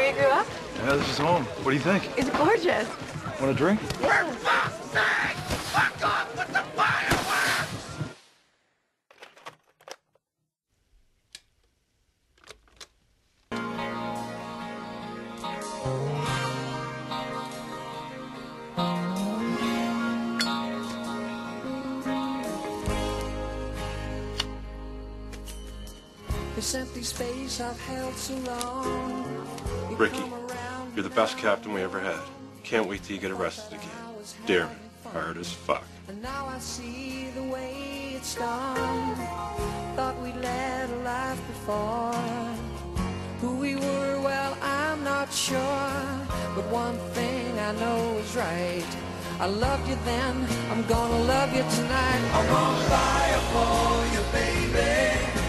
you grew up? Yeah, this is home. What do you think? It's gorgeous. Want a drink? This empty space I've held so long. You Ricky, You're the best captain we ever had. Can't wait till you get arrested again. Darren, hard as fuck. And now I see the way it's done. Thought we led a life before. Who we were, well, I'm not sure. But one thing I know is right. I loved you then, I'm gonna love you tonight. I'm gonna fire for you, baby.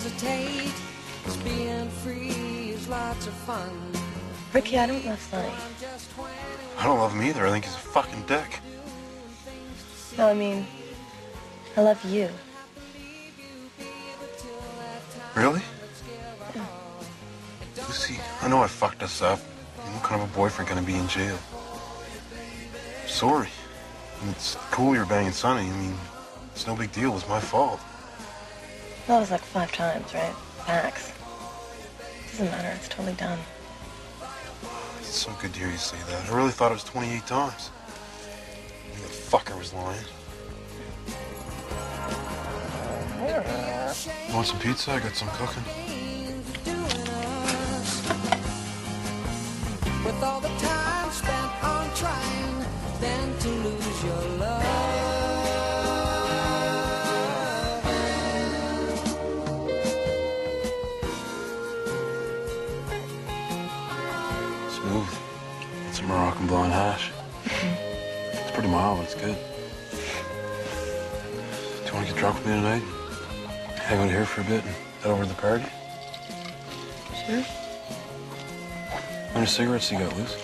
Hesitate. 'Cause being free is lots of fun. Ricky, I don't love Sonny. I'm just 21. I don't love him either. I think he's a fucking dick. No, I mean, I love you. Really? Lucy, I know I fucked us up. What kind of a boyfriend gonna be in jail? Sorry. I mean, it's cool you're banging Sonny. I mean, it's no big deal. It was my fault. That was like five times, right? Max. Doesn't matter. It's totally done. It's so good to hear you say that. I really thought it was 28 times. Maybe the fucker was lying. Want some pizza? I got some cooking. With all the time spent on trying, then to lose your love. Smooth. It's a Moroccan blonde hash. It's pretty mild, but it's good. Do you want to get drunk with me tonight? Hang on here for a bit and head over to the party? Sure. How many cigarettes you got, Luce?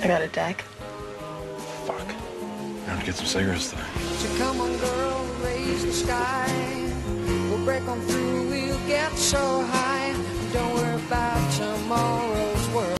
I got a deck. Fuck. I'm gonna get some cigarettes then. So come on, girl, raise the sky. We'll break on through, we'll get so high. Don't worry about tomorrow.